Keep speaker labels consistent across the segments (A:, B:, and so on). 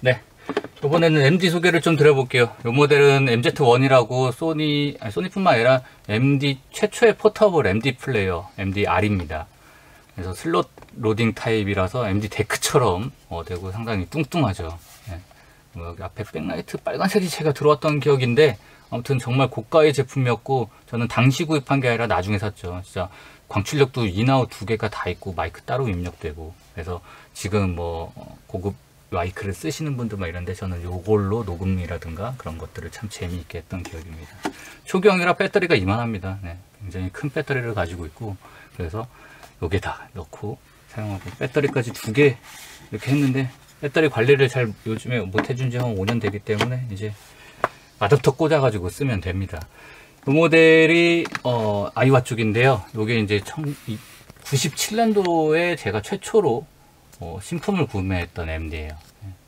A: 네. 이번에는 MD 소개를 좀 드려볼게요. 이 모델은 MZ1이라고 소니, 아니, 소니뿐만 아니라 MD 최초의 portable MD 플레이어, MDR입니다. 그래서 slot loading 타입이라서 MD 데크처럼 어, 되고 상당히 뚱뚱하죠. 네. 뭐 여기 앞에 백라이트 빨간색이 제가 들어왔던 기억인데 아무튼 정말 고가의 제품이었고 저는 당시 구입한 게 아니라 나중에 샀죠. 진짜 광출력도 in out 두 개가 다 있고 마이크 따로 입력되고 그래서 지금 뭐 어, 고급 마이크를 쓰시는 분들 막 이런데 저는 요걸로 녹음이라든가 그런 것들을 참 재미있게 했던 기억입니다. 초경이라 배터리가 이만합니다. 네, 굉장히 큰 배터리를 가지고 있고 그래서 여기다 넣고 사용하고 배터리까지 두 개 이렇게 했는데 배터리 관리를 잘 요즘에 못 해준 지 한 5년 되기 때문에 이제 아답터 꽂아가지고 쓰면 됩니다. 이 모델이 어, 아이와 쪽인데요. 이게 이제 97년도에 제가 최초로 어, 신품을 구매했던 MD예요.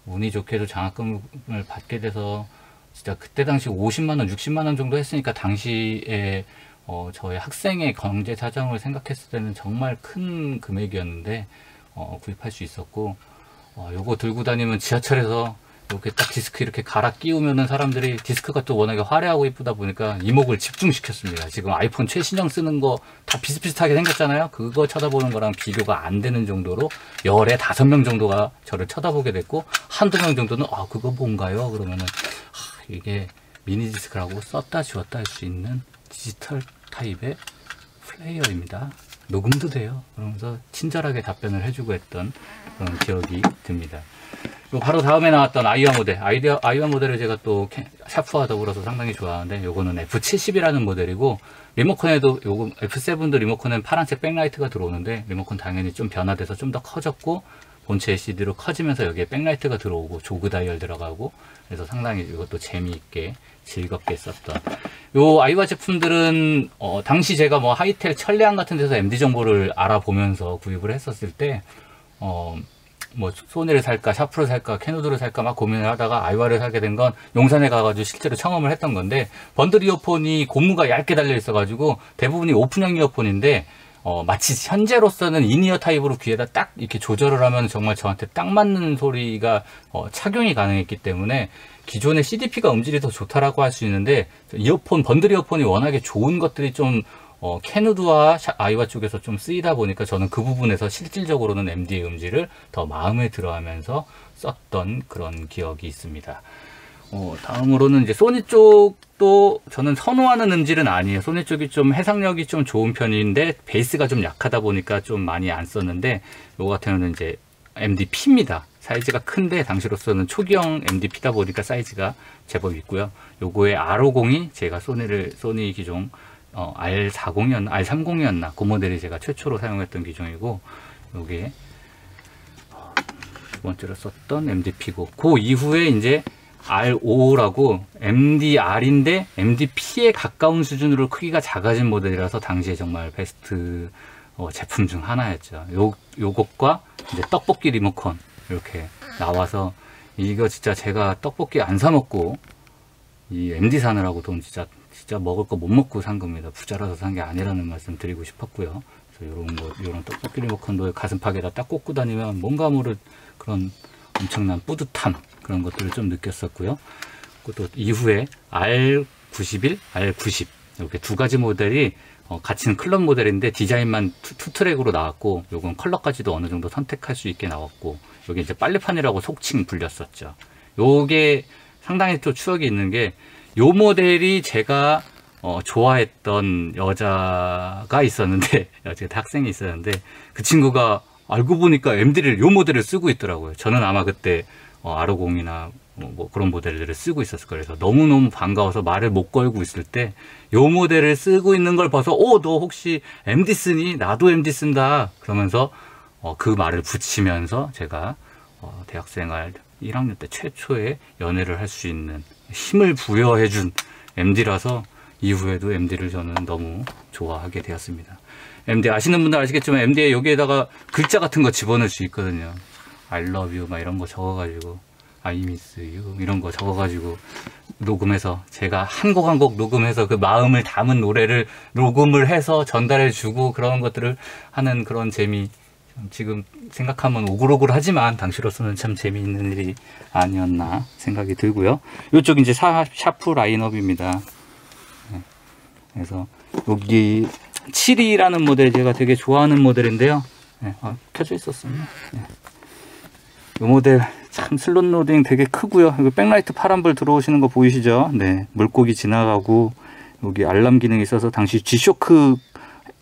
A: 운이 좋게도 장학금을 받게 돼서 진짜 그때 당시 50만 원, 60만 원 정도 했으니까 당시에 어, 저의 학생의 경제 사정을 생각했을 때는 정말 큰 금액이었는데 어, 구입할 수 있었고 어, 요거 들고 다니면 지하철에서 이렇게 딱 디스크 이렇게 갈아 끼우면은 사람들이 디스크가 또 워낙에 화려하고 이쁘다 보니까 이목을 집중시켰습니다. 지금 아이폰 최신형 쓰는 거 다 비슷비슷하게 생겼잖아요. 그거 쳐다보는 거랑 비교가 안 되는 정도로 열에 다섯 명 정도가 저를 쳐다보게 됐고 한두 명 정도는 아 그거 뭔가요? 그러면은 아, 이게 mini disc라고 썼다 지웠다 할 수 있는 디지털 타입의 플레이어입니다. 녹음도 돼요. 그러면서 친절하게 답변을 해주고 했던 그런 기억이 듭니다. 바로 다음에 나왔던 아이와 모델, 아이디어, 아이와 모델을 제가 또 샤프와 더불어서 상당히 좋아하는데 요거는 F70이라는 모델이고 리모컨에도 요거 F7도 리모컨엔 파란색 backlight가 들어오는데 리모컨 당연히 좀 변화돼서 좀 더 커졌고 본체 LCD로 커지면서 여기에 backlight가 들어오고 jog dial 들어가고 그래서 상당히 이것도 재미있게 즐겁게 썼던. 요 아이와 제품들은 어, 당시 제가 뭐 하이텔 천리안 같은 데서 MD 정보를 알아보면서 구입을 했었을 때 어, 뭐 소니를 살까 샤프를 살까 켄우드를 살까 막 고민을 하다가 아이와를 사게 된 건 용산에 가가지고 실제로 청음을 했던 건데 번들 이어폰이 고무가 얇게 달려 있어가지고 대부분이 오픈형 이어폰인데 어, 마치 현재로서는 in-ear 타입으로 귀에다 딱 이렇게 조절을 하면 정말 저한테 딱 맞는 소리가 어, 착용이 가능했기 때문에 기존의 CDP가 음질이 더 좋다라고 할 수 있는데 이어폰 번들 이어폰이 워낙에 좋은 것들이 좀 어, 켄우드와 아이와 쪽에서 좀 쓰이다 보니까 저는 그 부분에서 실질적으로는 MD의 음질을 더 마음에 들어 하면서 썼던 그런 기억이 있습니다. 어, 다음으로는 이제 소니 쪽도 저는 선호하는 음질은 아니에요. 소니 쪽이 좀 해상력이 좀 좋은 편인데 베이스가 좀 약하다 보니까 좀 많이 안 썼는데 요거 같은 경우는 이제 MDP입니다. 사이즈가 큰데 당시로서는 초기형 MDP다 보니까 사이즈가 제법 있고요. 요거의 R50이 제가 소니를 소니 기종 어, R40이었나, R30이었나, 그 모델이 제가 최초로 사용했던 기종이고, 요게, 어, 두 번째로 썼던 MDP고, 그 이후에 이제 R5라고 MDR인데 MDP에 가까운 수준으로 크기가 작아진 모델이라서 당시에 정말 베스트 어, 제품 중 하나였죠. 요, 요것과 이제 떡볶이 리모컨 이렇게 나와서 이거 진짜 제가 떡볶이 안 사 먹고 이 MD 사느라고 돈 진짜 진짜 먹을 거 못 먹고 산 겁니다. 부자라서 산 게 아니라는 말씀 드리고 싶었고요. 그래서 이런 거, 이런 떡볶이 리모컨도 가슴팍에다 딱 꽂고 다니면 뭔가 모를 그런 엄청난 뿌듯함 그런 것들을 좀 느꼈었고요. 또 이후에 R91, R90 이렇게 두 가지 모델이 어, 같은 클럽 모델인데 디자인만 two, two, track으로 나왔고 요건 컬러까지도 어느 정도 선택할 수 있게 나왔고 여기 이제 빨래판이라고 속칭 불렸었죠. 요게 상당히 또 추억이 있는 게 요 모델이 제가 어, 좋아했던 여자가 있었는데 제가 학생이 있었는데 그 친구가 알고 보니까 MD를 요 모델을 쓰고 있더라고요. 저는 아마 그때 어, R50이나 뭐, 뭐 그런 모델들을 쓰고 있었을 거예요. 그래서 너무너무 반가워서 말을 못 걸고 있을 때 요 모델을 쓰고 있는 걸 봐서 어, 너 혹시 MD 쓰니? 나도 MD 쓴다. 그러면서 어, 그 말을 붙이면서 제가 어, 대학생활 1학년 때 최초의 연애를 할 수 있는 힘을 부여해준 MD라서 이후에도 MD를 저는 너무 좋아하게 되었습니다. MD 아시는 분들 아시겠지만 MD에 여기에다가 글자 같은 거 집어넣을 수 있거든요. I love you 막 이런 거 적어가지고 I miss you 이런 거 적어가지고 녹음해서 제가 한 곡 한 곡 녹음해서 그 마음을 담은 노래를 녹음을 해서 전달해 주고 그런 것들을 하는 그런 재미 지금 생각하면 오글오글하지만 당시로서는 참 재미있는 일이 아니었나 생각이 들고요. 이쪽 이제 사, 샤프 라인업입니다. 네. 그래서 여기 7이라는 모델 제가 되게 좋아하는 모델인데요. 네. 아, 켜져 있었습니다. 네. 이 모델 참 slot loading 되게 크고요. 여기 백라이트 파란불 들어오시는 거 보이시죠? 네, 물고기 지나가고 여기 알람 기능이 있어서 당시 G쇼크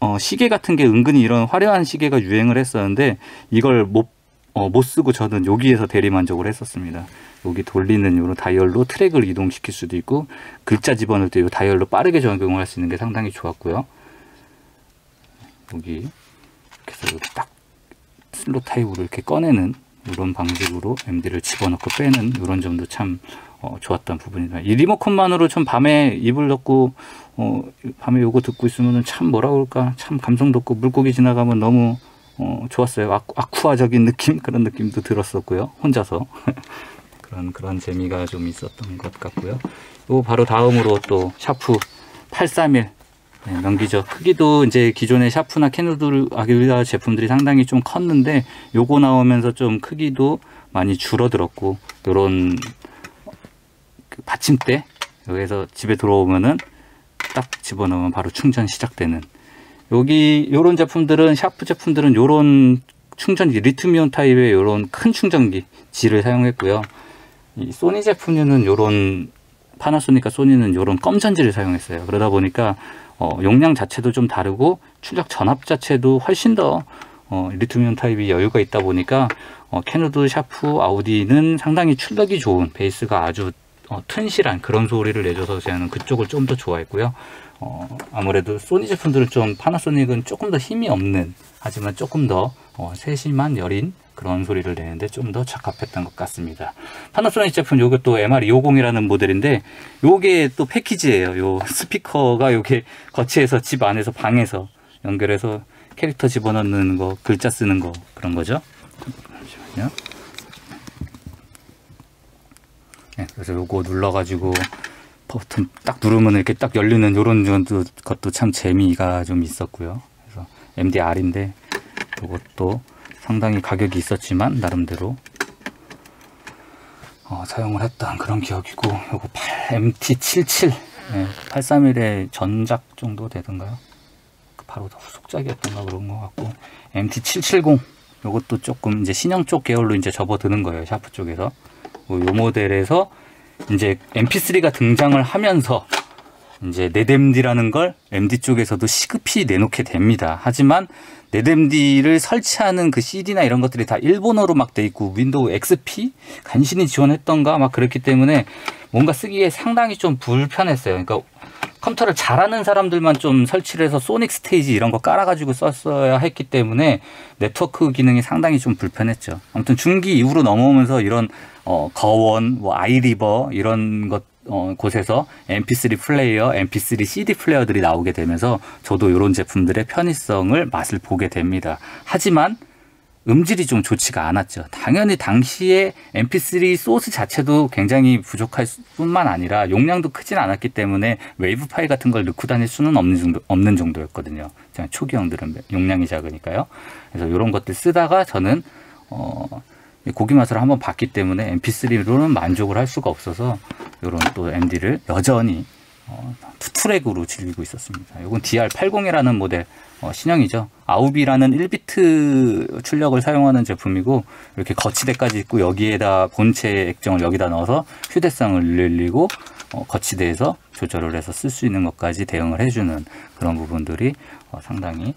A: 어, 시계 같은 게 은근히 이런 화려한 시계가 유행을 했었는데 이걸 못, 어, 못 쓰고 저는 여기에서 대리만족을 했었습니다. 여기 돌리는 이런 다이얼로 트랙을 이동시킬 수도 있고 글자 집어넣을 때 이 다이얼로 빠르게 적용을 할수 있는 게 상당히 좋았고요. 여기 그래서 딱 슬롯 타입으로 이렇게 꺼내는 이런 방식으로 MD를 집어넣고 빼는 이런 점도 참 어, 좋았던 부분이다. 이 리모컨만으로 좀 밤에 이불 덮고 어, 밤에 요거 듣고 있으면 참 뭐라 그럴까 참 감성 돋고 물고기 지나가면 너무 어, 좋았어요. 아쿠, 아쿠아적인 느낌 그런 느낌도 들었었고요. 혼자서 그런 그런 재미가 좀 있었던 것 같고요. 요 바로 다음으로 또 샤프 831 네, 명기죠. 크기도 이제 기존의 샤프나 켄우드, 아이와 제품들이 상당히 좀 컸는데 요거 나오면서 좀 크기도 많이 줄어들었고 요런 그 받침대 여기서 집에 들어오면은 딱 집어넣으면 바로 충전 시작되는 여기 요런 제품들은 샤프 제품들은 요런 충전기 리튬이온 타입의 요런 큰 충전지를 사용했고요. 이 소니 제품류는 요런 파나소닉과 소니는 요런 껌전지를 사용했어요. 그러다 보니까 어, 용량 자체도 좀 다르고 출력 전압 자체도 훨씬 더 어, 리튬이온 타입이 여유가 있다 보니까 어, 켄우드, 샤프, 아우비는 상당히 출력이 좋은 베이스가 아주 어, 튼실한 그런 소리를 내줘서 저는 그쪽을 좀 더 좋아했고요. 어, 아무래도 소니 제품들은 좀 파나소닉은 조금 더 힘이 없는 하지만 조금 더 어, 세심한 여린 그런 소리를 내는데 좀 더 적합했던 것 같습니다. 파나소닉 제품 요게 또 MR250이라는 모델인데 요게 또 패키지예요. 요 스피커가 요게 거치해서 집 안에서 방에서 연결해서 캐릭터 집어넣는 거, 글자 쓰는 거 그런 거죠. 잠시만요. 네, 그래서 요거 눌러가지고 버튼 딱 누르면 이렇게 딱 열리는 요런 것도 참 재미가 좀 있었고요. MDR인데 요것도 상당히 가격이 있었지만 나름대로 어, 사용을 했던 그런 기억이고 요거 8MT77 네, 831의 전작 정도 되던가요? 그 바로 후속작이었던가 그런 것 같고 MT770 요것도 조금 이제 신형 쪽 계열로 이제 접어드는 거예요 샤프 쪽에서. 요 모델에서 이제 MP3가 등장을 하면서 이제 Net MD라는 걸 MD 쪽에서도 시급히 내놓게 됩니다. 하지만 Net MD를 설치하는 그 CD나 이런 것들이 다 일본어로 막 돼 있고 윈도우 XP 간신히 지원했던가 막 그렇기 때문에 뭔가 쓰기에 상당히 좀 불편했어요. 그러니까 컴퓨터를 잘하는 사람들만 좀 설치를 해서 SonicStage 이런 거 깔아가지고 썼어야 했기 때문에 네트워크 기능이 상당히 좀 불편했죠. 아무튼 중기 이후로 넘어오면서 이런 어, 거원, 뭐 아이리버 이런 것 어, 곳에서 MP3 플레이어, MP3 CD 플레이어들이 나오게 되면서 저도 이런 제품들의 편의성을 맛을 보게 됩니다. 하지만 음질이 좀 좋지가 않았죠. 당연히 당시에 MP3 소스 자체도 굉장히 부족할 뿐만 아니라 용량도 크진 않았기 때문에 웨이브 파일 같은 걸 넣고 다닐 수는 없는 정도 없는 정도였거든요. 초기형들은 용량이 작으니까요. 그래서 이런 것들 쓰다가 저는 어 고기 맛을 한번 봤기 때문에 MP3로는 만족을 할 수가 없어서 이런 또 MD를 여전히 어, 투트랙으로 즐기고 있었습니다. 이건 DR80이라는 모델 어, 신형이죠. 아우비라는 1비트 출력을 사용하는 제품이고 이렇게 거치대까지 있고 여기에다 본체 액정을 여기다 넣어서 휴대성을 늘리고 어, 거치대에서 조절을 해서 쓸 수 있는 것까지 대응을 해주는 그런 부분들이 어, 상당히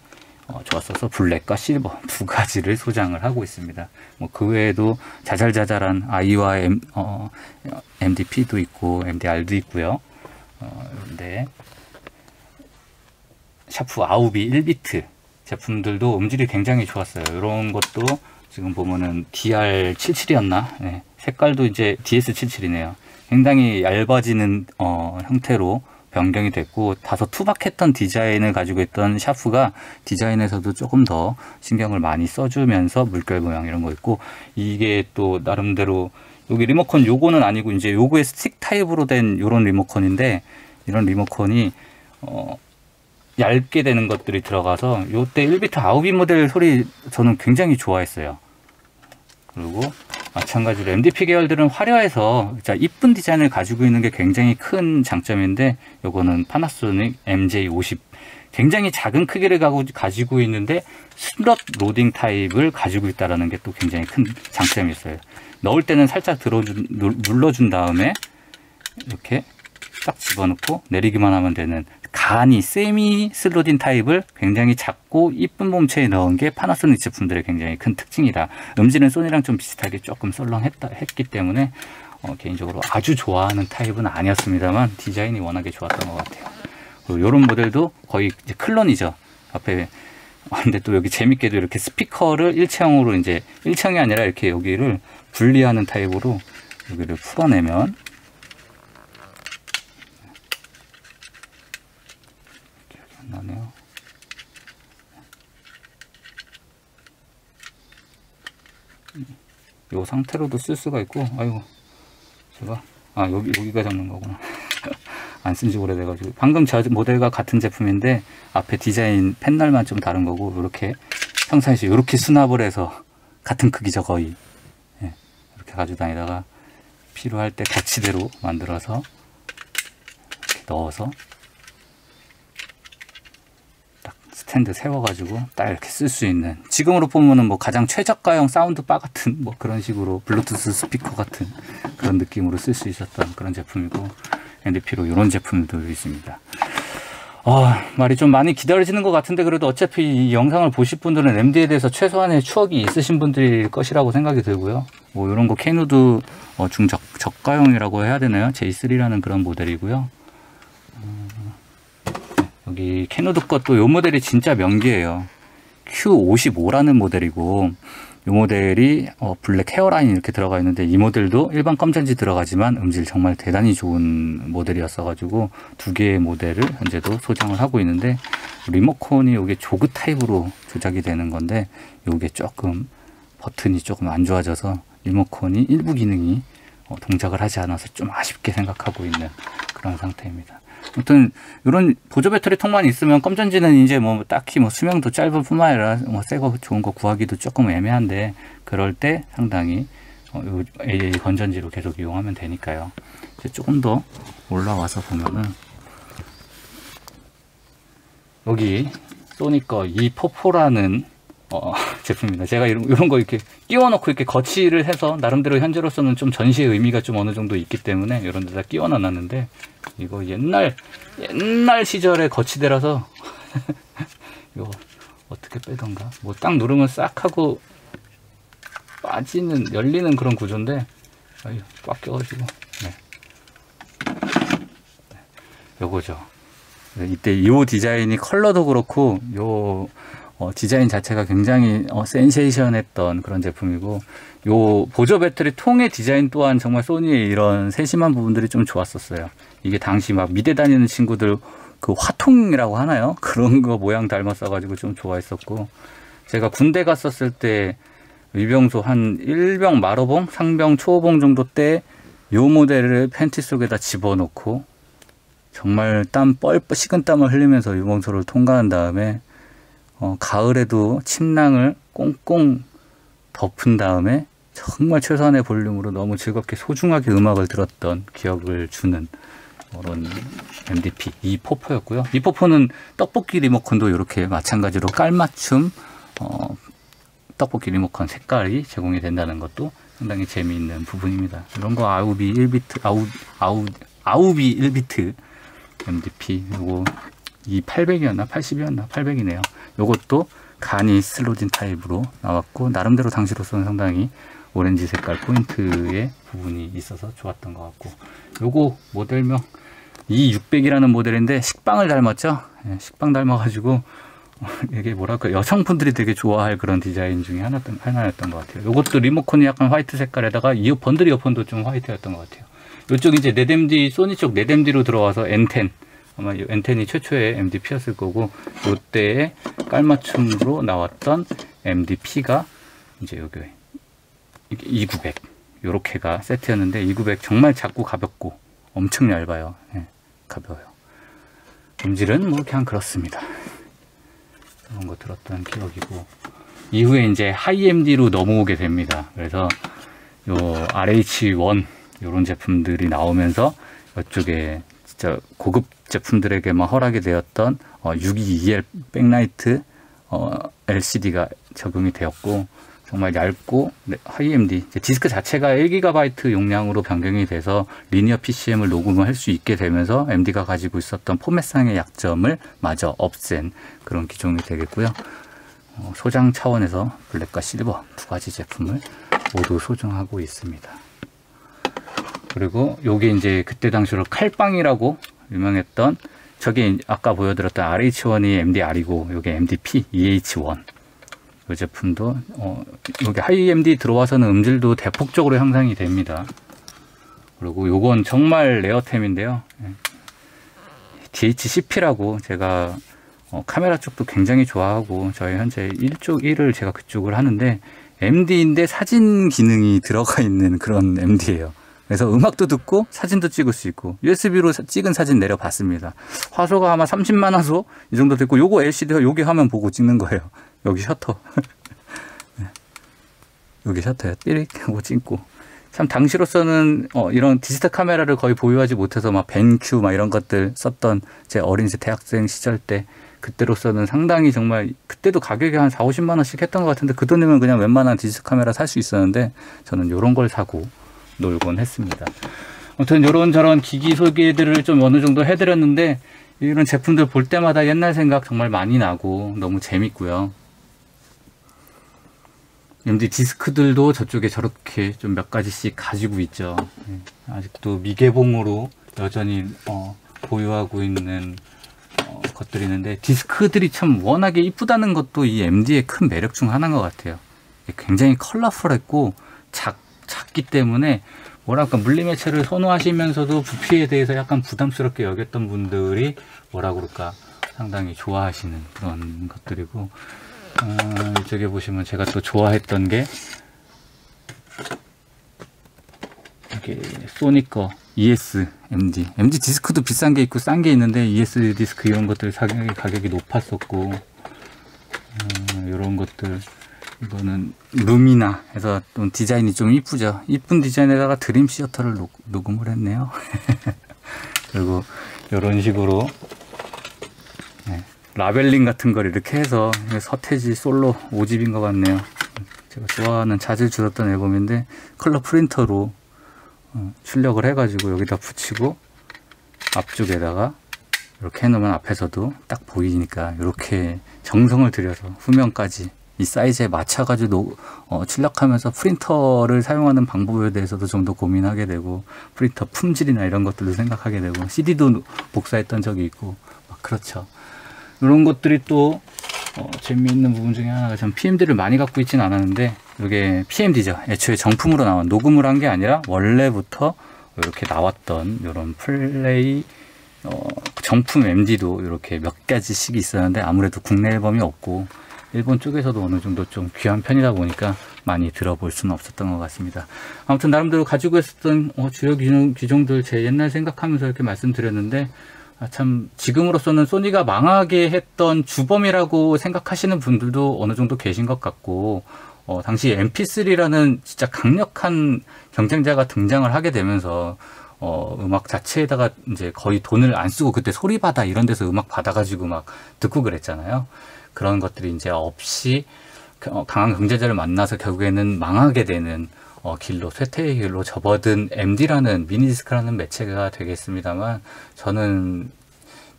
A: 어, 좋았어서 블랙과 실버 두 가지를 소장을 하고 있습니다. 뭐 그 외에도 자잘자잘한 아이와 M, 어, MDP도 있고 MDR도 있고요. 어, 근데 샤프 아우비 1비트 제품들도 음질이 굉장히 좋았어요. 이런 것도 지금 보면은 DR77이었나? 네. 색깔도 이제 DS77이네요. 굉장히 얇아지는 어, 형태로 변경이 됐고 다소 투박했던 디자인을 가지고 있던 샤프가 디자인에서도 조금 더 신경을 많이 써주면서 물결 모양 이런 거 있고 이게 또 나름대로 여기 리모컨 요거는 아니고 이제 요거의 스틱 타입으로 된 요런 리모컨인데 이런 리모컨이 어 얇게 되는 것들이 들어가서 요때 1비트 아우비 모델 소리 저는 굉장히 좋아했어요. 그리고 마찬가지로 MDP 계열들은 화려해서 자 이쁜 디자인을 가지고 있는 게 굉장히 큰 장점인데 요거는 파나소닉 MJ50 굉장히 작은 크기를 가지고 있는데 슬롯 로딩 타입을 가지고 있다는 게 또 굉장히 큰 장점이 있어요. 넣을 때는 살짝 들어준, 눌러준 다음에 이렇게 딱 집어넣고 내리기만 하면 되는 간이 세미 slot-in 타입을 굉장히 작고 이쁜 몸체에 넣은 게 파나소닉 제품들의 굉장히 큰 특징이다. 음질은 소니랑 좀 비슷하게 조금 썰렁했다 했기 때문에 어, 개인적으로 아주 좋아하는 타입은 아니었습니다만 디자인이 워낙에 좋았던 것 같아요. 그리고 이런 모델도 거의 클론이죠. 앞에 아, 근데 또 여기 재밌게도 이렇게 스피커를 일체형으로 이제 일체형이 아니라 이렇게 여기를 분리하는 타입으로 여기를 풀어내면 기억이 안 나네요. 이 상태로도 쓸 수가 있고 아이고 제가 아 여기 여기가 잡는 거구나. 안 쓴 지 오래돼가지고. 방금 저 모델과 같은 제품인데 앞에 디자인 패널만 좀 다른 거고 이렇게 평상시 이렇게 수납을 해서 같은 크기죠 거의 예, 이렇게 가지고 다니다가 필요할 때 거치대로 만들어서 넣어서 딱 스탠드 세워가지고 딱 이렇게 쓸 수 있는 지금으로 보면은 뭐 가장 최저가형 사운드 바 같은 뭐 그런 식으로 블루투스 스피커 같은 그런 느낌으로 쓸 수 있었던 그런 제품이고 MDP로 이런 제품들도 있습니다. 아, 말이 좀 많이 길어지는 것 같은데 그래도 어차피 이 영상을 보실 분들은 MD에 대해서 최소한의 추억이 있으신 분들일 것이라고 생각이 들고요. 뭐 이런 거 켄우드 어, 중저가형이라고 해야 되나요? J3라는 그런 모델이고요. 음, 여기 켄우드 것도 이 모델이 진짜 명기예요. Q55라는 모델이고 이 모델이 어, 블랙 hairline 이렇게 들어가 있는데 이 모델도 일반 껌전지 들어가지만 음질 정말 대단히 좋은 모델이었어 가지고 두 개의 모델을 현재도 소장을 하고 있는데 리모컨이 이게 jog 타입으로 조작이 되는 건데 이게 조금 버튼이 조금 안 좋아져서 리모컨이 일부 기능이 어, 동작을 하지 않아서 좀 아쉽게 생각하고 있는 그런 상태입니다. 아무튼 이런 보조 배터리 통만 있으면 껌전지는 이제 뭐 딱히 뭐 수명도 짧을 뿐만 아니라 뭐 새거 좋은 거 구하기도 조금 애매한데 그럴 때 상당히 어, AA 건전지로 계속 이용하면 되니까요. 이제 조금 더 올라와서 보면은 여기 소니 거이 포포라는 어, 제품입니다. 제가 이런, 이런 거 이렇게 끼워놓고 이렇게 거치를 해서 나름대로 현재로서는 좀 전시의 의미가 좀 어느 정도 있기 때문에 이런 데다 끼워 놨는데 이거 옛날 옛날 시절의 거치대라서 이거 어떻게 빼던가 뭐 딱 누르면 싹 하고 빠지는 열리는 그런 구조인데 아유 꽉 껴가지고 네. 네. 요거죠 이때 이 디자인이 컬러도 그렇고 요 어, 디자인 자체가 굉장히 어, 센세이션했던 그런 제품이고 요 보조 배터리 통의 디자인 또한 정말 소니의 이런 세심한 부분들이 좀 좋았었어요. 이게 당시 막 미대 다니는 친구들 그 화통이라고 하나요? 그런 거 모양 닮았어가지고 좀 좋아했었고 제가 군대 갔었을 때 위병소 한 1병 마로봉, 상병 초봉 정도 때 요 모델을 팬티 속에다 집어넣고 정말 땀 뻘뻘 식은 땀을 흘리면서 유봉소를 통과한 다음에 어, 가을에도 침낭을 꽁꽁 덮은 다음에 정말 최소한의 볼륨으로 너무 즐겁게 소중하게 음악을 들었던 기억을 주는 그런 MDP 이 포포였고요. 이 포포는 떡볶이 리모컨도 이렇게 마찬가지로 깔맞춤 어, 떡볶이 리모컨 색깔이 제공이 된다는 것도 상당히 재미있는 부분입니다. 이런 거 아우비 1비트 아우 아우 아우비 1비트 MDP 요거 이 800이었나? 80이었나? 800이네요. 요것도 간이 slot-in 타입으로 나왔고 나름대로 당시로서는 상당히 오렌지 색깔 포인트의 부분이 있어서 좋았던 것 같고 요거 모델명 이 600이라는 모델인데 식빵을 닮았죠? 예, 식빵 닮아가지고 이게 뭐랄까 여성분들이 되게 좋아할 그런 디자인 중에 하나였던, 하나였던 것 같아요. 요것도 리모컨이 약간 화이트 색깔에다가 이어 번들 이어폰도 좀 화이트였던 것 같아요. 요쪽 이제 네뎀디 소니 쪽 네뎀디로 들어와서 N10 아마 엔텐이 최초의 MDP였을 거고 이때에 깔맞춤으로 나왔던 MDP가 이제 여기 2900 요렇게가 세트였는데 2900 정말 작고 가볍고 엄청 얇아요. 네, 가벼워요. 음질은 뭐 그냥 그렇습니다. 그런 거 들었던 기억이고 이후에 이제 하이엠디로 넘어오게 됩니다. 그래서 요 RH1 이런 제품들이 나오면서 이쪽에 진짜 고급 제품들에게만 허락이 되었던 어, 62EL 백라이트 어, LCD가 적용이 되었고 정말 얇고 네, Hi-MD 디스크 자체가 1GB 용량으로 변경이 돼서 linear PCM을 녹음을 할 수 있게 되면서 MD가 가지고 있었던 포맷상의 약점을 마저 없앤 그런 기종이 되겠고요. 어, 소장 차원에서 블랙과 실버 두 가지 제품을 모두 소장하고 있습니다. 그리고 요게 이제 그때 당시로 칼빵이라고 유명했던 저게 아까 보여드렸던 RH1이 MDR이고 요게 MDP EH1 이 제품도 어, 여기 하이MD 들어와서는 음질도 대폭적으로 향상이 됩니다. 그리고 요건 정말 레어템인데요. 예. DHCP라고 제가 어, 카메라 쪽도 굉장히 좋아하고 저희 현재 1쪽 1을 제가 그쪽을 하는데 MD인데 사진 기능이 들어가 있는 그런 MD예요. 그래서 음악도 듣고 사진도 찍을 수 있고 USB로 찍은 사진 내려봤습니다. 화소가 아마 30만 화소 이 정도 됐고 요거 LCD가 여기 화면 보고 찍는 거예요. 여기 셔터. 네. 여기 셔터에 삐릭 하고 찍고. 참 당시로서는 어, 이런 디지털 카메라를 거의 보유하지 못해서 막 벤큐 막 이런 것들 썼던 제 어린 이 대학생 시절 때 그때로서는 상당히 정말 그때도 가격이 한 4, 50만 원씩 했던 것 같은데 그 돈이면 그냥 웬만한 디지털 카메라 살 수 있었는데 저는 이런 걸 사고 놀곤 했습니다. 아무튼 이런 저런 기기 소개들을 좀 어느 정도 해드렸는데 이런 제품들 볼 때마다 옛날 생각 정말 많이 나고 너무 재밌고요. MD 디스크들도 저쪽에 저렇게 좀 몇 가지씩 가지고 있죠. 네. 아직도 미개봉으로 여전히 어, 보유하고 있는 어, 것들이 있는데 디스크들이 참 워낙에 이쁘다는 것도 이 MD의 큰 매력 중 하나인 것 같아요. 굉장히 컬러풀했고 작, 작기 때문에 뭐랄까 물리매체를 선호하시면서도 부피에 대해서 약간 부담스럽게 여겼던 분들이 뭐라 그럴까 상당히 좋아하시는 그런 것들이고 어, 이쪽에 보시면 제가 또 좋아했던 게 이게 소니 거 ES MD MD 디스크도 비싼 게 있고 싼 게 있는데 ES 디스크 이런 것들 가격이, 가격이 높았었고 어, 이런 것들 이거는 루미나 해서 좀 디자인이 좀 이쁘죠 이쁜 디자인에다가 드림 시어터를 녹, 녹음을 했네요 그리고 이런 식으로 라벨링 같은 걸 이렇게 해서 서태지 솔로 5집인 것 같네요. 제가 좋아하는 자질 주었던 앨범인데 컬러 프린터로 어, 출력을 해가지고 여기다 붙이고 앞쪽에다가 이렇게 해놓으면 앞에서도 딱 보이니까 이렇게 정성을 들여서 후면까지 이 사이즈에 맞춰가지고 어, 출력하면서 프린터를 사용하는 방법에 대해서도 좀 더 고민하게 되고 프린터 품질이나 이런 것들도 생각하게 되고 CD도 복사했던 적이 있고 막 그렇죠. 이런 것들이 또 어, 재미있는 부분 중에 하나가 전 PMD를 많이 갖고 있지는 않았는데 이게 PMD죠. 애초에 정품으로 나온 녹음을 한 게 아니라 원래부터 이렇게 나왔던 이런 플레이 어, 정품 MD도 이렇게 몇 가지씩 있었는데 아무래도 국내 앨범이 없고 일본 쪽에서도 어느 정도 좀 귀한 편이다 보니까 많이 들어볼 수는 없었던 것 같습니다. 아무튼 나름대로 가지고 있었던 어, 주요 기종, 기종 들 제 옛날 생각하면서 이렇게 말씀드렸는데 아, 참 지금으로서는 소니가 망하게 했던 주범이라고 생각하시는 분들도 어느 정도 계신 것 같고 어, 당시 MP3라는 진짜 강력한 경쟁자가 등장을 하게 되면서 어, 음악 자체에다가 이제 거의 돈을 안 쓰고 그때 소리바다 이런 데서 음악 받아가지고 막 듣고 그랬잖아요. 그런 것들이 이제 없이 어, 강한 경쟁자를 만나서 결국에는 망하게 되는 어, 길로 쇠퇴의 길로 접어든 MD라는 미니디스크라는 매체가 되겠습니다만 저는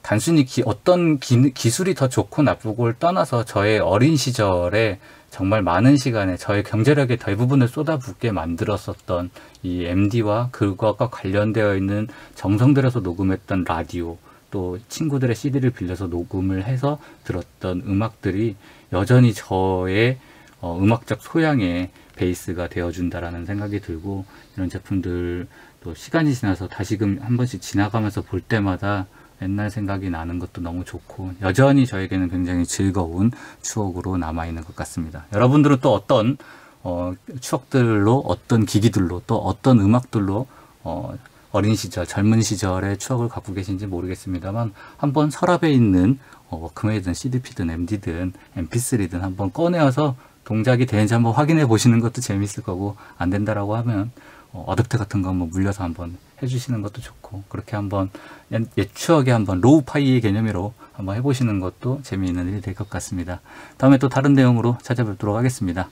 A: 단순히 기, 어떤 기, 기술이 더 좋고 나쁘고를 떠나서 저의 어린 시절에 정말 많은 시간에 저의 경제력의 대부분을 쏟아붓게 만들었었던 이 MD와 그것과 관련되어 있는 정성 들여서 녹음했던 라디오 또 친구들의 CD를 빌려서 녹음을 해서 들었던 음악들이 여전히 저의 어, 음악적 소양에 베이스가 되어준다라는 생각이 들고 이런 제품들 또 시간이 지나서 다시금 한 번씩 지나가면서 볼 때마다 옛날 생각이 나는 것도 너무 좋고 여전히 저에게는 굉장히 즐거운 추억으로 남아있는 것 같습니다. 여러분들은 또 어떤 어, 추억들로 어떤 기기들로 또 어떤 음악들로 어, 어린 시절, 젊은 시절의 추억을 갖고 계신지 모르겠습니다만 한번 서랍에 있는 어, 워크맨이든 CDP든 MD든 MP3든 한번 꺼내어서 동작이 되는지 한번 확인해 보시는 것도 재밌을 거고 안 된다라고 하면 어, 어댑터 같은 거 한번 물려서 한번 해주시는 것도 좋고 그렇게 한번 옛, 옛 추억의 한번 lo-fi의 개념으로 한번 해보시는 것도 재미있는 일이 될 것 같습니다. 다음에 또 다른 내용으로 찾아뵙도록 하겠습니다.